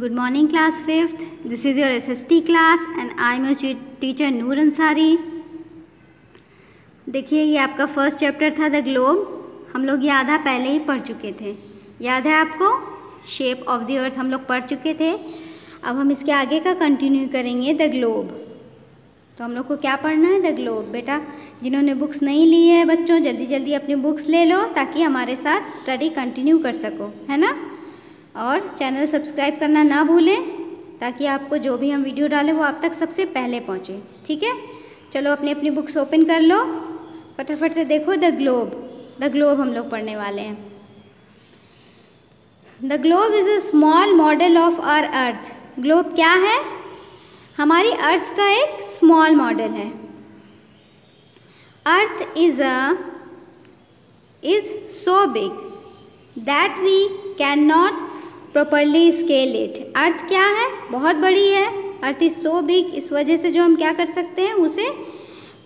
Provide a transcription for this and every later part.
Good morning, class 5th. This is your SST class and I am your teacher नूर अंसारी देखिए ये आपका first chapter था the globe हम लोग ये आधा पहले ही पढ़ चुके थे। याद है आपको? शेप ऑफ़ द अर्थ हम लोग पढ़ चुके थे। अब हम इसके आगे का कंटिन्यू करेंगे द ग्लोब तो हम लोग को क्या पढ़ना है? द ग्लोब बेटा जिन्होंने बुक्स नहीं ली है बच्चों जल्दी जल्दी अपनी बुक्स ले लो ताकि हमारे साथ स्टडी कंटिन्यू कर सको। है ना? और चैनल सब्सक्राइब करना ना भूलें, ताकि आपको जो भी हम वीडियो डालें वो आप तक सबसे पहले पहुँचे। ठीक है? चलो अपनी अपनी बुक्स ओपन कर लो। फटाफट से देखो द ग्लोब। द ग्लोब हम लोग पढ़ने वाले हैं। The globe is a small model of our earth. Globe क्या है? हमारी अर्थ का एक स्मॉल मॉडल है। Earth is a, is so big that we can not properly scale it earth क्या है? बहुत बड़ी है। अर्थ इज़ सो बिग इस वजह से जो हम क्या कर सकते हैं, उसे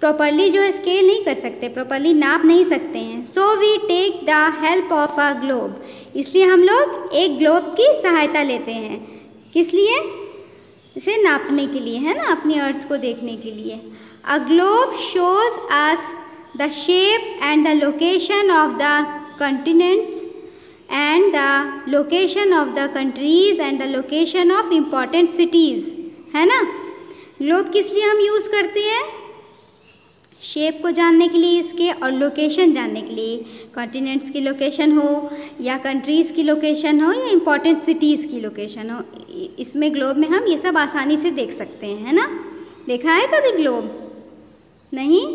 प्रॉपरली जो है स्केल नहीं कर सकते प्रॉपरली नाप नहीं सकते हैं। So we take the help of a globe इसलिए हम लोग एक ग्लोब की सहायता लेते हैं। किस लिए? इसे नापने के लिए, है ना? अपनी अर्थ को देखने के लिए। A globe shows us the shape and the location of the continents and the location of the countries and the location of important cities. है ना? ग्लोब किस लिए हम यूज़ करते हैं? शेप को जानने के लिए इसके और लोकेशन जानने के लिए। कॉन्टिनेंट्स की लोकेशन हो या कंट्रीज़ की लोकेशन हो या इंपॉर्टेंट सिटीज़ की लोकेशन हो इसमें ग्लोब में हम ये सब आसानी से देख सकते हैं, है ना? देखा है कभी ग्लोब नहीं?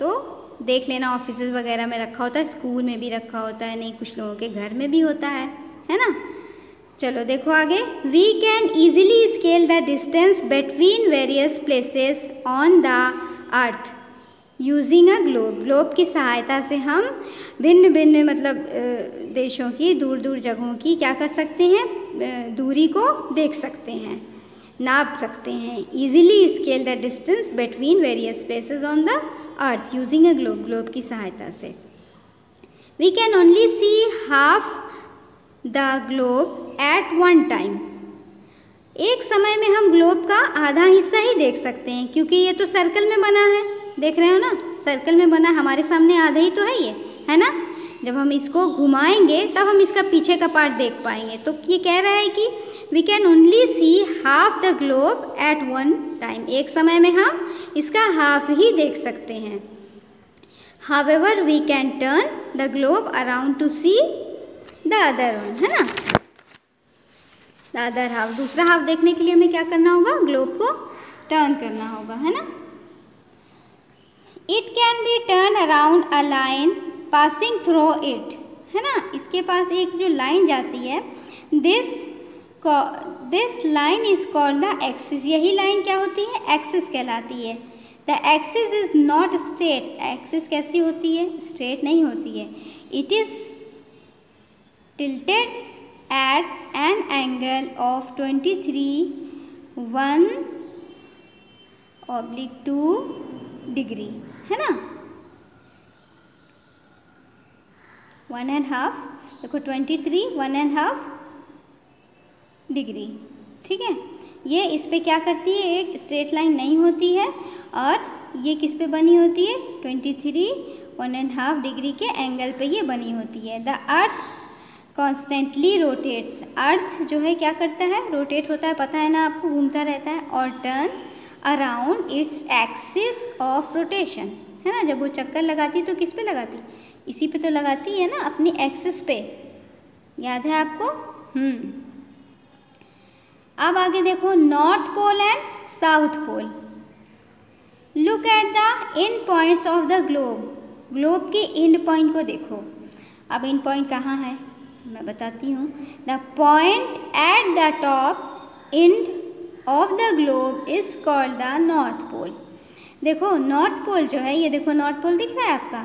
तो देख लेना ऑफ़िस वगैरह में रखा होता है स्कूल में भी रखा होता है, नहीं, कुछ लोगों के घर में भी होता है है ना? चलो देखो आगे। We can easily scale the distance between various places on the earth using a globe globe की सहायता से हम भिन्न भिन्न मतलब देशों की दूर दूर जगहों की क्या कर सकते हैं? दूरी को देख सकते हैं, नाप सकते हैं। Easily scale the distance between various places on the earth using a globe globe की सहायता से। We can only see half the globe at one time एक समय में हम ग्लोब का आधा हिस्सा ही देख सकते हैं, क्योंकि ये तो सर्कल में बना है। देख रहे हो ना? सर्कल में बना, हमारे सामने आधा ही तो है ये, है ना? जब हम इसको घुमाएँगे, तब हम इसका पीछे का पार्ट देख पाएँगे। तो ये कह रहा है कि we can only see half the globe at one time एक समय में हम इसका हाफ़ ही देख सकते हैं। However we can turn the globe around to see the other one है ना? द अदर हाफ़ दूसरा हाफ़ देखने के लिए हमें क्या करना होगा? ग्लोब को टर्न करना होगा, है ना? It can be turn around a line passing through it है ना? इसके पास एक जो लाइन जाती है this this line is called the axis यही लाइन क्या होती है? एक्सिस कहलाती है। The axis is not straight axis कैसी होती है? स्ट्रेट नहीं होती है। It is at an angle of twenty three one oblique to degree है ना? वन एंड हाफ़ देखो twenty three one and half degree. ठीक है? ये इस पर क्या करती है? एक स्ट्रेट लाइन नहीं होती है और ये किस पे बनी होती है? Twenty three one and half degree के एंगल पे ये बनी होती है। The earth constantly rotates. Earth जो है क्या करता है? रोटेट होता है, पता है ना आपको? घूमता रहता है। और turn around its axis of rotation. है ना? जब वो चक्कर लगाती तो किस पे लगाती? इसी पे तो लगाती है ना, अपनी एक्सिस पे। याद है आपको? हम्म। अब आगे देखो north pole and south pole look at the end points of the globe globe के इंड पॉइंट को देखो. अब इन पॉइंट कहाँ है? मैं बताती हूँ. The point at the top end of the globe is called the north pole देखो नॉर्थ पोल जो है, ये देखो नॉर्थ पोल दिख रहा है आपका?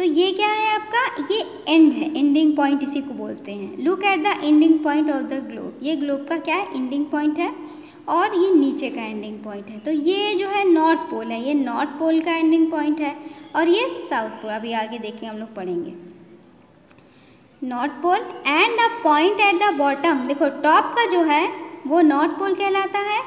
तो ये क्या है आपका? ये एंड है एंडिंग पॉइंट इसी को बोलते हैं। Look at the ending point of the globe ये ग्लोब का क्या है? एंडिंग पॉइंट है। और ये नीचे का एंडिंग पॉइंट है। तो ये जो है नॉर्थ पोल है। ये नॉर्थ पोल का एंडिंग पॉइंट है। और ये साउथ पोल अभी आगे देखें, हम लोग पढ़ेंगे। North pole and the point at the bottom देखो टॉप का जो है, वो नॉर्थ पोल कहलाता है।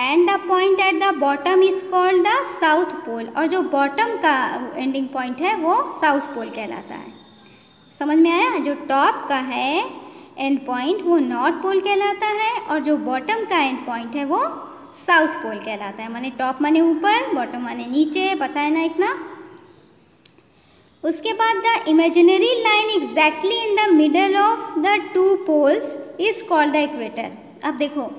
And the point at the bottom is called the south pole और जो बॉटम का एंडिंग पॉइंट है, वो साउथ पोल कहलाता है। समझ में आया? जो टॉप का है एंड पॉइंट वो नॉर्थ पोल कहलाता है। और जो बॉटम का एंड पॉइंट है, वो साउथ पोल कहलाता है। माने टॉप माने ऊपर बॉटम माने नीचे, पता है ना इतना? उसके बाद the imaginary line exactly in the middle of the two poles is called the equator अब देखो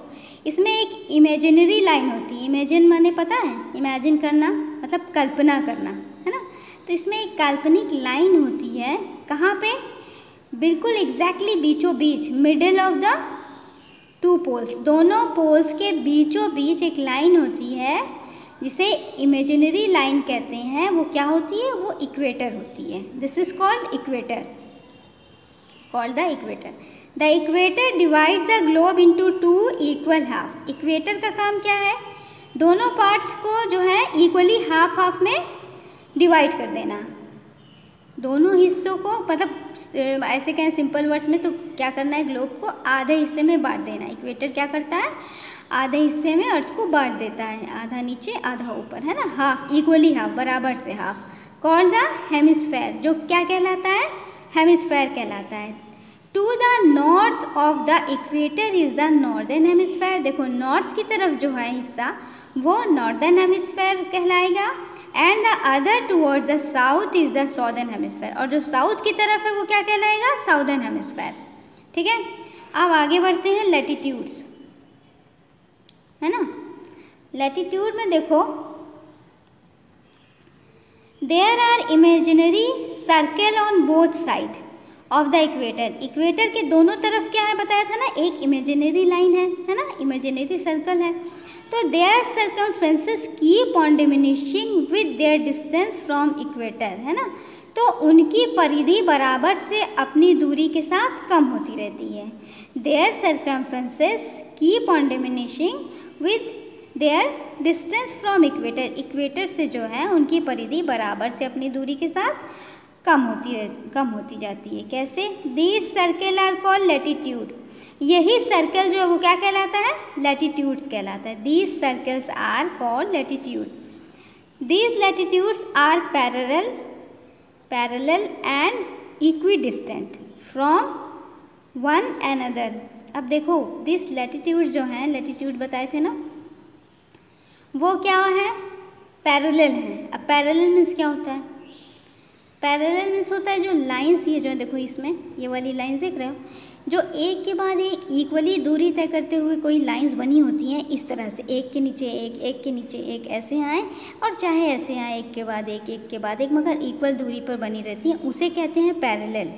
इसमें एक इमेजिनरी लाइन होती है। इमेजिन माने पता है? इमेजिन करना मतलब कल्पना करना, है ना? तो इसमें एक काल्पनिक लाइन होती है। कहाँ पे? बिल्कुल एग्जैक्टली बीचों बीच middle of the two poles दोनों पोल्स के बीचों बीच एक लाइन होती है, जिसे इमेजिनरी लाइन कहते हैं। वो क्या होती है? वो इक्वेटर होती है। This is called equator called the equator the equator divide the globe into two equal halves equator का काम क्या है? दोनों पार्ट्स को जो है इक्वली हाफ़ हाफ़ में डिवाइड कर देना। दोनों हिस्सों को मतलब ऐसे कहें सिंपल वर्ड्स में तो क्या करना है? ग्लोब को आधे हिस्से में बांट देना इक्वेटर क्या करता है? आधे हिस्से में अर्थ को बांट देता है। आधा नीचे, आधा ऊपर, है ना? हाफ़ इक्वली हाफ़ बराबर से हाफ़ कॉल द हेमिस्फेयर जो क्या कहलाता है? हेमिस्फेयर कहलाता है। To the north of the equator is the northern hemisphere देखो नॉर्थ की तरफ़ जो है हिस्सा, वो नॉर्दर्न हेमिस्फेयर कहलाएगा and the other toward the south is the southern hemisphere और जो साउथ की तरफ़ है, वो क्या कहलाएगा? साउदर्न हेमिस्फेयर ठीक है? अब आगे बढ़ते हैं लेटीट्यूड्स है ना? लेटीट्यूड में देखो there are imaginary circle on both side of the equator equator के दोनों तरफ़ क्या है बताया था ना? एक इमेजिनरी लाइन है है ना? इमेजिनरी सर्कल है। तो their circumferences keep on diminishing with their distance from equator है ना? तो उनकी परिधि बराबर से अपनी दूरी के साथ कम होती रहती है। Their circumferences keep on diminishing with their distance from equator equator से जो है, उनकी परिधि बराबर से अपनी दूरी के साथ कम होती कम होती जाती है। कैसे? These circle are called latitude यही सर्कल जो है वो क्या कहलाता है? लेटीट्यूड्स कहलाता है। These circles are called latitude these latitudes are parallel parallel and equidistant from one another अब देखो दिस लेटीट्यूड जो हैं लेटीट्यूड बताए थे ना, वो क्या है? पैरेलल है। अब पैरेलल मीन्स क्या होता है? पैरेलल मीन्स होता है जो लाइंस ये जो है देखो इसमें, ये वाली लाइंस देख रहे हो, जो एक के बाद एक इक्वली दूरी तय करते हुए कोई लाइंस बनी होती हैं, इस तरह से, एक के नीचे एक एक के नीचे एक, ऐसे आए, और चाहे ऐसे आए, एक के बाद एक एक के बाद एक, मगर इक्वल दूरी पर बनी रहती हैं, उसे कहते हैं पैरेलल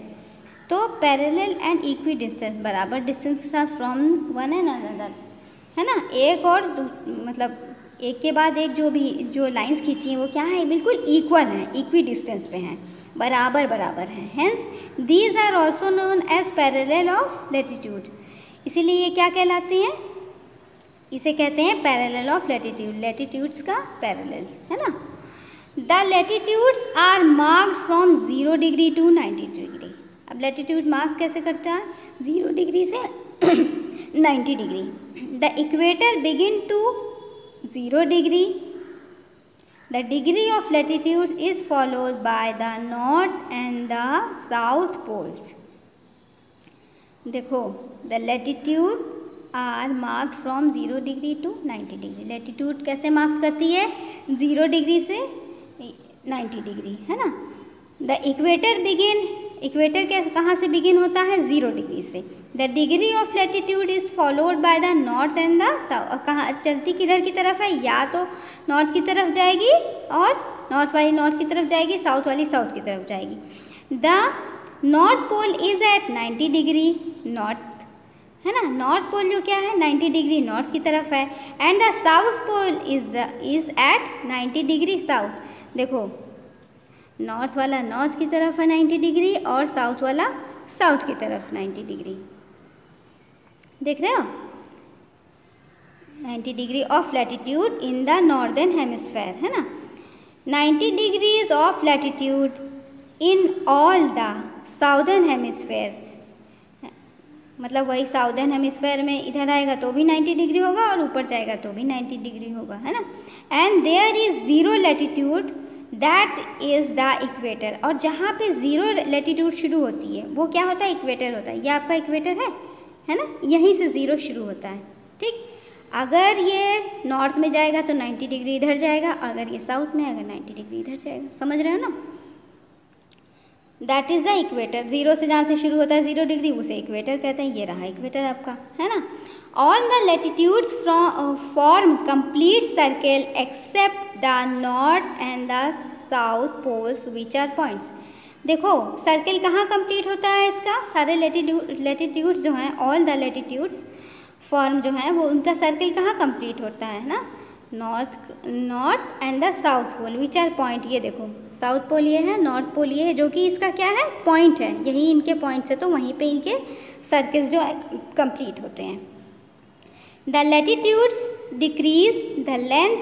तो पैरेलल एंड इक्वी डिस्टेंस बराबर डिस्टेंस के साथ फ्रॉम वन एंड अनदर है ना, एक और मतलब एक के बाद एक जो भी, जो लाइंस खींची हैं, वो क्या है? बिल्कुल इक्वल हैं इक्वी डिस्टेंस पे हैं, बराबर बराबर हैं। Hence these are also known as parallel of latitude इसीलिए ये क्या कहलाते हैं? इसे कहते हैं पैरेलल ऑफ़ लेटीट्यूड लेटीट्यूड्स का पैरेलल है ना? The latitudes are marked from zero degree to ninety degree अब लेटीट्यूड मार्क्स कैसे करता है? ज़ीरो डिग्री से ninety degree the equator begin to zero degree The degree of latitude is followed by the north and the south poles. देखो the latitude are marked from zero degree to ninety degree latitude कैसे marks करती है? Zero degree से ninety degree है ना? The equator begin equator के कहाँ से बिगिन होता है? ज़ीरो डिग्री से। The degree of latitude is followed by the north and the south कहाँ चलती किधर की तरफ़ है? या तो नॉर्थ की तरफ़ जाएगी और नॉर्थ वाली नॉर्थ की तरफ़ जाएगी साउथ वाली साउथ की तरफ़ जाएगी। The north pole is at 90 degree north है ना? नॉर्थ पोल जो क्या है? 90 डिग्री नॉर्थ की तरफ़ है। And the south pole is the is at 90 degree south देखो नॉर्थ वाला नॉर्थ की तरफ़ है 90 डिग्री और साउथ वाला साउथ की तरफ़ 90 डिग्री देख रहे हो? 90 degree of latitude in the northern hemisphere, है ना? 90 degrees of latitude in all the southern hemisphere. मतलब वही साउदर्न हेमिसफेयर में इधर आएगा तो भी 90 डिग्री होगा और ऊपर जाएगा तो भी 90 डिग्री होगा, है ना? And there is zero latitude that is the equator और जहाँ पे ज़ीरो लेटीट्यूड शुरू होती है, वो क्या होता है? इक्वेटर होता है। ये आपका इक्वेटर है? है ना? यहीं से ज़ीरो शुरू होता है, ठीक? अगर ये नॉर्थ में जाएगा तो 90 डिग्री इधर जाएगा, अगर ये साउथ में, अगर 90 डिग्री इधर जाएगा, समझ रहे हो ना? That is the equator zero से जहाँ से शुरू होता है ज़ीरो डिग्री उसे इक्वेटर कहते हैं। ये रहा इक्वेटर आपका, है ना? All the latitudes form complete circle except the north and the south poles which are points देखो सर्कल कहाँ कंप्लीट होता है इसका? सारे लेटीट्यूड लेटीट्यूड्स जो हैं ऑल द लेटीट्यूड्स फॉर्म जो है, वो उनका सर्कल कहाँ कंप्लीट होता है ना? North north and the south pole which are point ये देखो साउथ पोल ये है नॉर्थ पोल ये है, जो कि इसका क्या है? पॉइंट है। यही इनके पॉइंट्स है तो वहीं पे इनके सर्कल्स जो कंप्लीट होते हैं। The latitudes decrease the length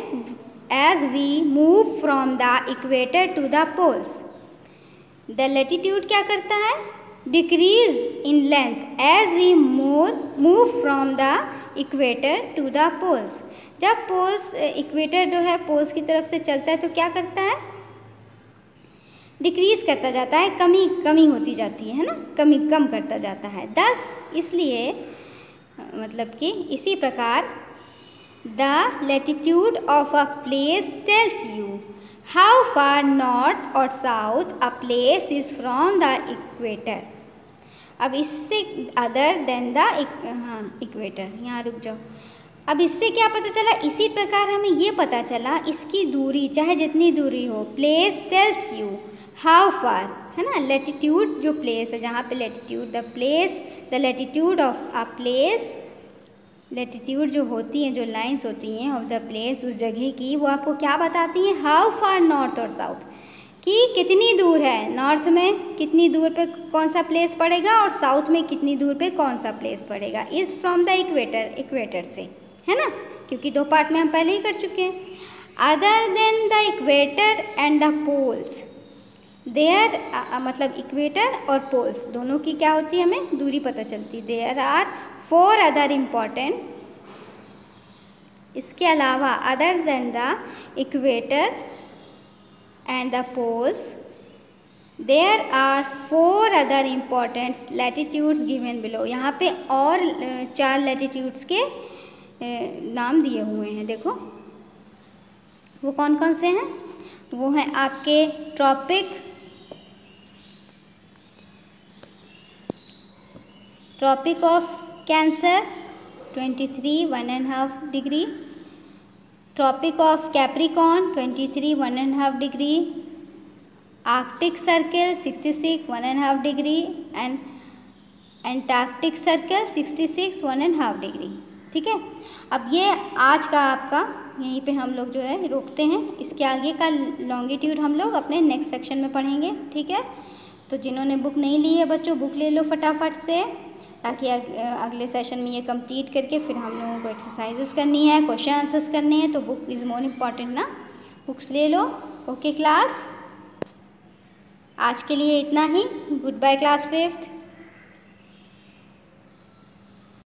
as we move from the equator to the poles the latitude क्या करता है? Decrease in length as we more move from the equator to the poles जब poles equator जो है poles की तरफ़ से चलता है तो क्या करता है? डिक्रीज करता जाता है, कमी कमी होती जाती है ना? कमी कम करता जाता है। दस इसलिए मतलब कि इसी प्रकार the latitude of a place tells you how far north और south a place is from the equator अब इससे अदर देन द हाँ इक्वेटर यहाँ रुक जाओ। अब इससे क्या पता चला? इसी प्रकार हमें ये पता चला, इसकी दूरी, चाहे जितनी दूरी हो place tells you how far है ना? लेटीट्यूड जो प्लेस है, जहाँ पे latitude the place the latitude of a place latitude जो होती हैं, जो लाइंस होती हैं ऑफ़ द प्लेस उस जगह की, वो आपको क्या बताती हैं? हाउ फार नॉर्थ और साउथ कि कितनी दूर है? नॉर्थ में कितनी दूर पे कौन सा प्लेस पड़ेगा और साउथ में कितनी दूर पे कौन सा प्लेस पड़ेगा? Is from the equator equator से, है ना? क्योंकि दो पार्ट में हम पहले ही कर चुके हैं। Other than the equator and the poles there मतलब इक्वेटर और पोल्स दोनों की क्या होती है हमें? दूरी पता चलती there are four other important इसके अलावा other than the equator and the poles there are four other important latitudes given below यहाँ पे और चार लेटीट्यूड्स के नाम दिए हुए हैं। देखो, वो कौन कौन से हैं? वो हैं आपके tropic tropic of cancer 23 one and half degree tropic of capricorn 23 one and half degree arctic circle 66 one and half degree and antarctic circle 66 one and half degree ठीक है? अब ये आज का आपका, यहीं पे हम लोग जो है रोकते हैं। इसके आगे का लॉन्गिट्यूड हम लोग अपने नेक्स्ट सेक्शन में पढ़ेंगे। ठीक है? तो जिन्होंने बुक नहीं ली है बच्चों बुक ले लो फटाफट से। ताकि अगले सेशन में ये कंप्लीट करके फिर हम लोगों को एक्सरसाइजेस करनी है क्वेश्चन आंसर्स करने हैं तो बुक इज़ मोर इंपॉर्टेंट ना? बुक्स ले लो ओके क्लास आज के लिए इतना ही गुड बाय क्लास फिफ्थ